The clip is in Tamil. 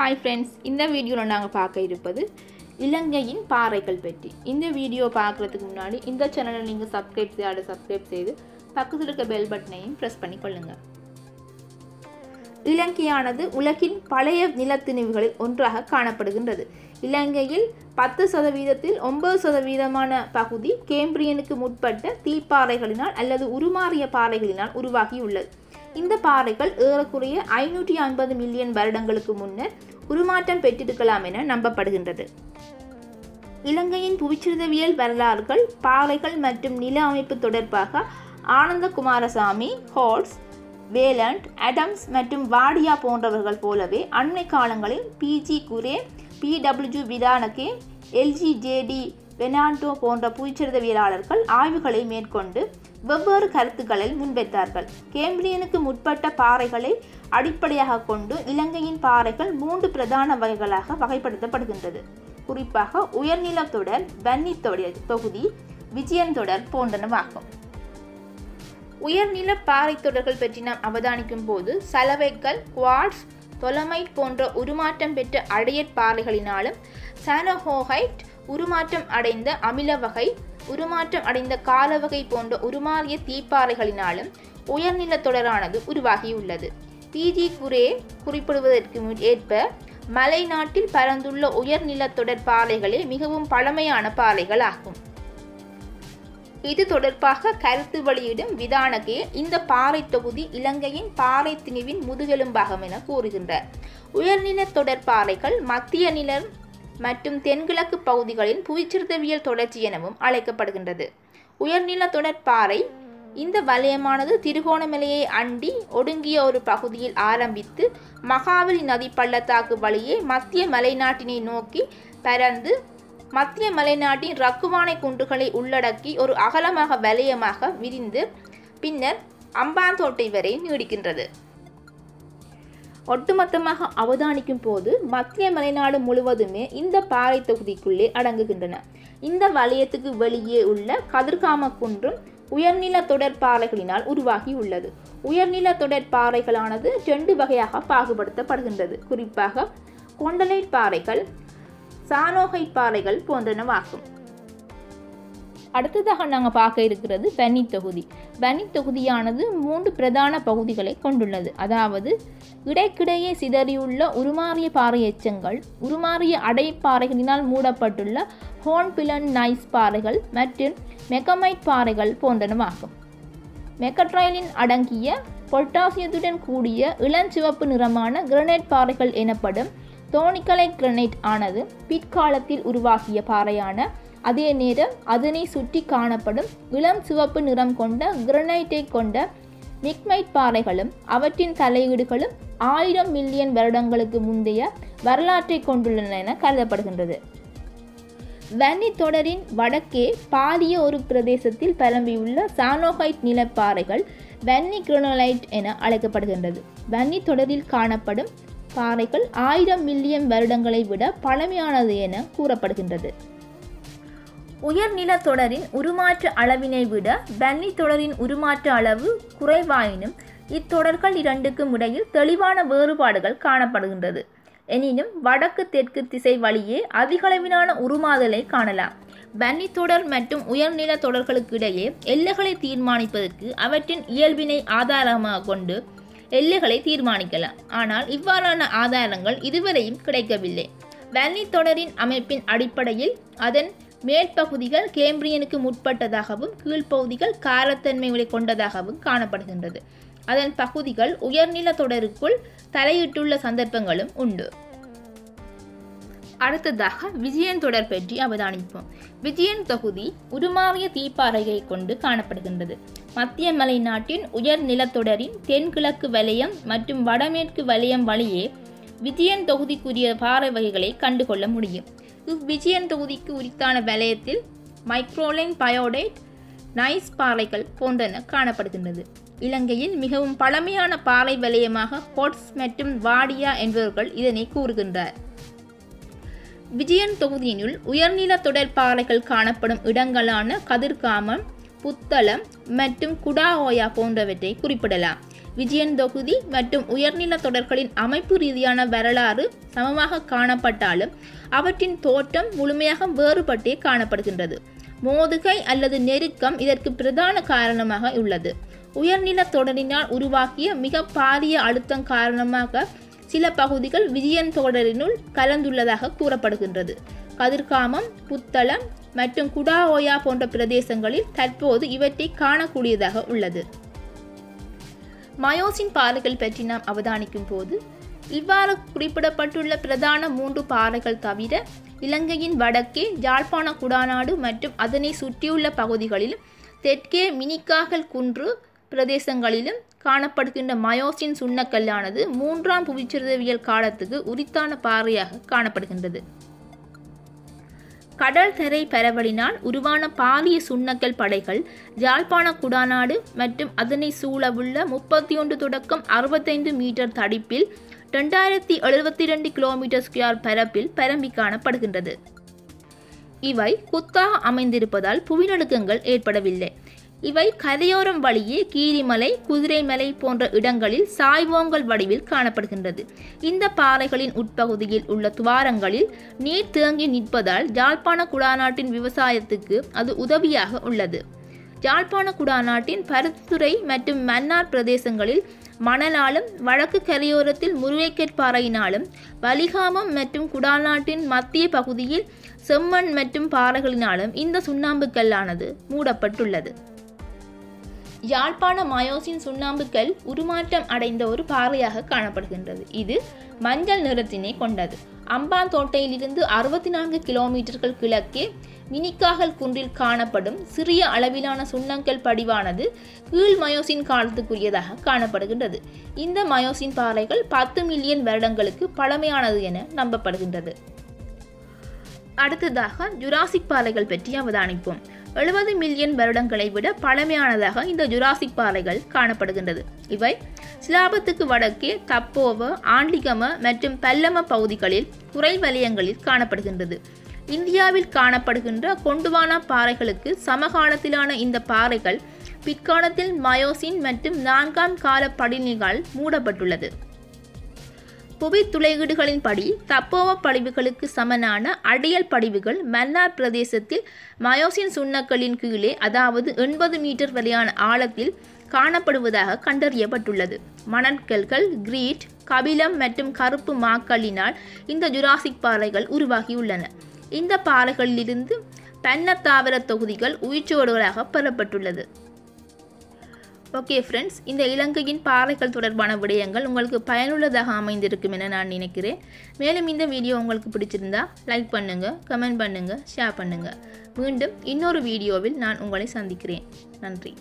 ஹாய் ஃப்ரெண்ட்ஸ் இந்த வீடியோவில் நாங்கள் பார்க்க இருப்பது இலங்கையின் பாறைகள் பற்றி. இந்த வீடியோ பார்க்குறதுக்கு முன்னாடி இந்த சேனலை நீங்கள் சப்ஸ்கிரைப் செய்யாத சப்ஸ்கிரைப் செய்து பக்கத்தில் இருக்க பெல் பட்டனையும் ப்ரெஸ் பண்ணி கொள்ளுங்கள் இலங்கையானது உலகின் பழைய நிலத்திணிவுகளில் ஒன்றாக காணப்படுகின்றது. இலங்கையில் பத்து சதவீதத்தில் ஒன்பது சதவீதமான பகுதி கேம்பிரியனுக்கு முற்பட்ட தீப்பாறைகளினால் அல்லது உருமாறிய பாறைகளினால் உருவாகியுள்ளது. இந்த பாறைகள் ஏறக்குறைய ஐநூற்றி ஐம்பது மில்லியன் வருடங்களுக்கு முன்னர் உருமாற்றம் பெற்றிருக்கலாம் என நம்பப்படுகின்றது. இலங்கையின் புவிச்சிறுதவியல் வரலாறுகள் பாறைகள் மற்றும் நில அமைப்பு தொடர்பாக ஆனந்த குமாரசாமி ஹோல்ஸ் வேலண்ட் அடம்ஸ் மற்றும் வாடியா போன்றவர்கள் போலவே அண்மை காலங்களில் P G Cooray P W Vithanage L G J D Fernando போன்ற புவிச்சிறுதவியலாளர்கள் ஆய்வுகளை மேற்கொண்டு வெவ்வேறு கருத்துக்களை முன்வைத்தார்கள். கேம்பிரியனுக்கு முற்பட்ட பாறைகளை அடிப்படையாக கொண்டு இலங்கையின் பாறைகள் மூன்று பிரதான வகைகளாக வகைப்படுத்தப்படுகின்றது. குறிப்பாக உயர்நிலத்தொடர் வன்னி தொடர் தொகுதி விஜயன் தொடர் போன்றனவாகும். உயர்நில பாறை தொடர்கள் பற்றி நாம் அவதானிக்கும் போது சலவைக்கல் குவாட்ஸ் தொலமைட் போன்ற உருமாற்றம் பெற்ற அடையற் பாறைகளினாலும் சானோஹோஹைட் உருமாற்றம் அடைந்த அமில வகை உருமாற்றம் அடைந்த கால வகை போன்ற உருமாறிய தீப்பாறைகளினாலும் உயர்நில தொடரானது உருவாகியுள்ளது. பிஜி குரே குறிப்பிடுவதற்கு ஏற்ப மலை நாட்டில் பரந்துள்ள உயர்நிலத்தொடர் பாறைகளே மிகவும் பழமையான பாறைகள் ஆகும் இது தொடர்பாக கருத்து வெளியிடும் விதானகே இந்த பாறை தொகுதி இலங்கையின் பாறை திணிவின் முதுகெலும்பாகும் என கூறுகின்றார் உயர்நில தொடர் பாறைகள் மத்திய நிலம் மற்றும் தென்கிழக்கு பகுதிகளின் புவிச்சிறுத்தவியல் தொடர்ச்சி எனவும் அழைக்கப்படுகின்றது. உயர்நில தொடர் பாறை இந்த வலயமானது திருகோணமலையை அண்டி ஒடுங்கிய ஒரு பகுதியில் ஆரம்பித்து மகாவலி நதி பள்ளத்தாக்கு வழியே மத்திய மலைநாட்டினை நோக்கி பரந்து மத்திய மலைநாட்டின் ரக்குவானை குன்றுகளை உள்ளடக்கி ஒரு அகலமாக வலயமாக விரிந்து பின்னர் அம்பாந்தோட்டை வரை நீடிக்கின்றது. ஒட்டுமொத்தமாக அவதானிக்கும் போது மத்திய மலைநாடு முழுவதுமே இந்த பாறை தொகுதிக்குள்ளே அடங்குகின்றன. இந்த வலயத்துக்கு வெளியே உள்ள கதிர்காம குன்றும் உயர்நில தொடர் பாறைகளினால் உருவாகி உள்ளது. உயர்நில தொடர் பாறைகளானது ரெண்டு வகையாக பாகுபடுத்தப்படுகின்றது. குறிப்பாக கொண்டலைட் பாறைகள் சானோகை பாறைகள் போன்றனவாகும். அடுத்ததாக நாங்கள் பார்க்க இருக்கிறது பனி தொகுதி. பனி தொகுதியானது மூன்று பிரதான பகுதிகளை கொண்டுள்ளது. அதாவது இடைக்கிடையே சிதறியுள்ள உருமாறிய பாறை எச்சங்கள் உருமாறிய அடைப்பாறைகளினால் மூடப்பட்டுள்ள ஹோன்பிலன் நைஸ் பாறைகள் மற்றும் மெக்கமைட் பாறைகள் போன்றனவாகும். மெக்கட்ரைலின் அடங்கிய பொட்டாசியத்துடன் கூடிய இளஞ்சிவப்பு நிறமான கிரனைட் பாறைகள் எனப்படும் தோணிக்கலை கிரனைட் ஆனது பிற்காலத்தில் உருவாகிய பாறையான அதே நேரம் அதனை சுற்றி காணப்படும் இளம் சிவப்பு நிறம் கொண்ட கிரனைட்டை கொண்ட மிக்மைட் பாறைகளும் அவற்றின் தலையீடுகளும் ஆயிரம் மில்லியன் வருடங்களுக்கு முந்தைய வரலாற்றை கொண்டுள்ளன என கருதப்படுகின்றது. வன்னி தொடரின் வடக்கே பாரிய ஒரு பிரதேசத்தில் பரம்பியுள்ள சானோஹைட் நிலப்பாறைகள் வன்னி கிரோனோலைட் என அழைக்கப்படுகின்றது. வன்னி தொடரில் காணப்படும் பாறைகள் ஆயிரம் மில்லியன் வருடங்களை விட பழமையானது என கூறப்படுகின்றது. உயர்நில தொடரின் உருமாற்ற அளவினை விட பன்னி தொடரின் உருமாற்ற அளவு குறைவாயினும் இத்தொடர்கள் இரண்டுக்கும் இடையில் தெளிவான வேறுபாடுகள் காணப்படுகின்றது. எனினும் வடக்கு தெற்கு திசை வழியே அதிகளவிலான உருமாதலை காணலாம். பன்னி தொடர் மற்றும் உயர்நில தொடர்களுக்கு இடையே எல்லைகளை தீர்மானிப்பதற்கு அவற்றின் இயல்பினை ஆதாரமாக கொண்டு எல்லைகளை தீர்மானிக்கலாம். ஆனால் இவ்வாறான ஆதாரங்கள் இதுவரையும் கிடைக்கவில்லை. வன்னி தொடரின் அமைப்பின் அடிப்படையில் அதன் மேற்பகுதிகள் கேம்பிரியனுக்கு முற்பட்டதாகவும் கீழ்ப்பகுதிகள் காரத்தன்மை கொண்டதாகவும் காணப்படுகின்றது. அதன் பகுதிகள் உயர்நில தொடருக்குள் தலையிட்டுள்ள சந்தர்ப்பங்களும் உண்டு. அடுத்ததாக விஜயன் தொடர் பற்றி அவதானிப்போம். விஜயன் தொகுதி உருமாறிய தீப்பாறையை கொண்டு காணப்படுகின்றது. மத்திய மலை நாட்டின் உயர் நிலத்தொடரின் தென்கிழக்கு வலயம் மற்றும் வடமேற்கு வலயம் வழியே விஜயன் தொகுதிக்குரிய பாறை வகைகளை கண்டுகொள்ள முடியும். இவ்விஜயன் தொகுதிக்கு உரித்தான வலயத்தில் மைக்ரோலைன் பயோடேட் நைஸ் பாறைகள் போன்றன காணப்படுகின்றது. இலங்கையில் மிகவும் பழமையான பாறை வலயமாக கோட்ஸ் மற்றும் வாடியா என்பவர்கள் இதனை கூறுகின்றார். விஜயன் தொகுதியினுள் உயர்நில தொடர் பாறைகள் காணப்படும் இடங்களான கதிர்காமம் புத்தளம் மற்றும் குடாஓயா போன்றவற்றை குறிப்பிடலாம். விஜயன் தொகுதி மற்றும் உயர்நில தொடர்களின் அமைப்பு ரீதியான வரலாறு சமமாக காணப்பட்டாலும் அவற்றின் தோற்றம் முழுமையாக வேறுபட்டே காணப்படுகின்றது. மோதுகை அல்லது நெருக்கம் இதற்கு பிரதான காரணமாக உள்ளது. உயர்நில தொடரினால் உருவாக்கிய மிக பாரிய அழுத்தம் காரணமாக சில பகுதிகள் விஜயன் தொடரினுள் கலந்துள்ளதாக கூறப்படுகின்றது. கதிர்காமம் புத்தளம் மற்றும் குடாஓயா போன்ற பிரதேசங்களில் தற்போது இவற்றை காணக்கூடியதாக உள்ளது. மயோசின் பாறைகள் பற்றி நாம் அவதானிக்கும் போது இவ்வாறு குறிப்பிடப்பட்டுள்ள பிரதான மூன்று பாறைகள் தவிர இலங்கையின் வடக்கே யாழ்ப்பாண குடாநாடு மற்றும் அதனை சுற்றியுள்ள பகுதிகளிலும் தெற்கே மினிக்காகல் குன்று பிரதேசங்களிலும் காணப்படுகின்ற மயோசின் சுண்ணக்கல்லானது மூன்றாம் புவிச்சிறுதவியல் காலத்துக்கு உரித்தான பாறையாக காணப்படுகின்றது. கடல் தரை பரவலினால் உருவான பாரிய சுண்ணக்கல் படைகள் யாழ்ப்பாண குடாநாடு மற்றும் அதனை சூழவுள்ள முப்பத்தி ஒன்று தொடக்கம் அறுபத்தைந்து மீட்டர் தடிப்பில் ரெண்டாயிரத்தி எழுபத்தி ரெண்டு கிலோமீட்டர் ஸ்கொயர் பரப்பில் பரம்பி காணப்படுகின்றது. இவை குத்தாக அமைந்திருப்பதால் புவிநடுக்கங்கள் ஏற்படவில்லை. இவை கரையோரம் வழியே கீரிமலை குதிரைமலை போன்ற இடங்களில் சாய்வோங்கல் வடிவில் காணப்படுகின்றது. இந்த பாறைகளின் உட்பகுதியில் உள்ள துவாரங்களில் நீர் தேங்கி நிற்பதால் யாழ்ப்பாண குடாநாட்டின் விவசாயத்துக்கு அது உதவியாக உள்ளது. யாழ்ப்பாண குடாநாட்டின் பருத்துறை மற்றும் மன்னார் பிரதேசங்களில் மணலாலும் வடக்கு கரையோரத்தில் முருகைக்கற்பாறையினாலும் வலிகாமம் மற்றும் குடாநாட்டின் மத்திய பகுதியில் செம்மண் மற்றும் பாறைகளினாலும் இந்த சுண்ணாம்பு கல்லானது மூடப்பட்டுள்ளது. யாழ்ப்பாண மயோசின் சுண்ணாம்புக்கல் உருமாற்றம் அடைந்த ஒரு பாறையாக காணப்படுகின்றது. இது மஞ்சள் நிறத்தினை கொண்டது. அம்பாந்தோட்டையிலிருந்து அறுபத்தி நான்கு கிலோமீட்டர்கள் கிழக்கே மினிக்காகல் குன்றில் காணப்படும் சிறிய அளவிலான சுண்ணங்கல் படிவானது கீழ் மயோசின் காலத்துக்குரியதாக காணப்படுகின்றது. இந்த மயோசின் பாறைகள் பத்து மில்லியன் வருடங்களுக்கு பழமையானது என நம்பப்படுகின்றது. அடுத்ததாக ஜுராசிக் பாறைகள் பற்றி அவதானிப்போம். எழுபது மில்லியன் வருடங்களை விட பழமையானதாக இந்த ஜுராசிக் பாறைகள் காணப்படுகின்றது. இவை சிலாபத்துக்கு வடக்கே தப்போவ ஆண்டிகம மற்றும் பல்லம பகுதிகளில் குறை வலயங்களில் காணப்படுகின்றது. இந்தியாவில் காணப்படுகின்ற கொண்டுவானா பாறைகளுக்கு சமகாலத்திலான இந்த பாறைகள் பிற்காலத்தில் மயோசின் மற்றும் நான்காம் கால படிநிகள் மூடப்பட்டுள்ளது. புவி துளையீடுகளின்படி தப்போவ படிவுகளுக்கு சமனான அடியல் படிவுகள் மன்னார் பிரதேசத்தில் மயோசின் சுண்ணக்களின் கீழே அதாவது எண்பது மீட்டர் வரையான ஆழத்தில் காணப்படுவதாக கண்டறியப்பட்டுள்ளது. மணற்கல்கள் கிரீட் கபிலம் மற்றும் கருப்பு மாக்களினால் இந்த ஜுராசிக் பாறைகள் உருவாகியுள்ளன. இந்த பாறைகளிலிருந்து பன்னத்தாவர தொகுதிகள் உயிர்ச்சோடுகளாக பெறப்பட்டுள்ளது. ஓகே ஃப்ரெண்ட்ஸ் இந்த இலங்கையின் பாறைகள் தொடர்பான விடயங்கள் உங்களுக்கு பயனுள்ளதாக அமைந்திருக்கும் என நான் நினைக்கிறேன். மேலும் இந்த வீடியோ உங்களுக்கு பிடிச்சிருந்தா லைக் பண்ணுங்கள் கமெண்ட் பண்ணுங்கள் ஷேர் பண்ணுங்கள் மீண்டும் இன்னொரு வீடியோவில் நான் உங்களை சந்திக்கிறேன். நன்றி.